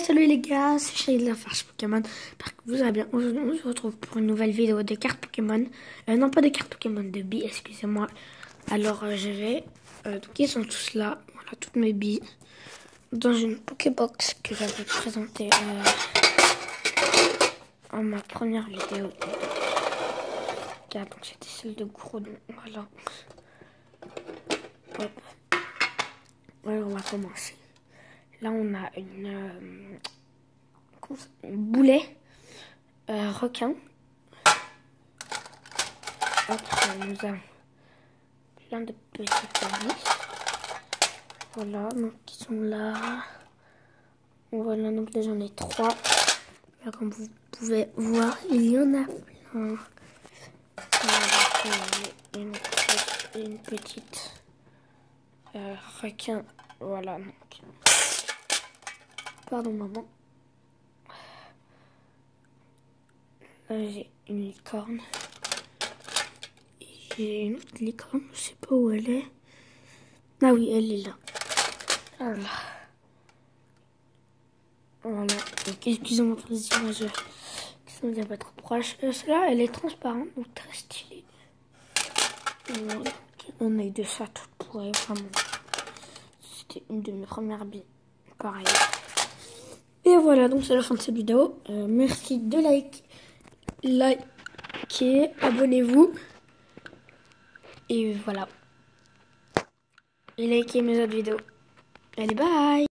Salut les gars, c'est Chérie de la Pokémon. J'espère vous allez bien. Aujourd'hui on se retrouve pour une nouvelle vidéo de cartes Pokémon. Euh, non pas de cartes Pokémon, de billes, excusez-moi. Alors euh, je vais... Euh, donc ils sont tous là, voilà toutes mes billes. Dans une Pokébox que j'avais présentée euh, en ma première vidéo. donc c'était celle de Groudon, voilà. Hop. Alors on va commencer. Là, on a une, euh, boulet euh, requin. Après, nous avons plein de petits services. Voilà, donc ils sont là. Voilà, donc là j'en ai trois. Là, comme vous pouvez voir, il y en a plein. Une, une petite euh, requin. Voilà, donc. Pardon, maman. Là, j'ai une licorne. J'ai une autre licorne, je sais pas où elle est. Ah oui, elle est là. Voilà. Voilà. Excusez-moi pour les images qui sont déjà pas trop proches. Euh, Celle-là, elle est transparente, donc très stylée. On a eu de ça tout pourri, vraiment. C'était une de mes premières billes. Pareil. Et voilà, donc c'est la fin de cette vidéo. Euh, merci de like, liker, abonnez-vous. Et voilà. Et likez mes autres vidéos. Allez, bye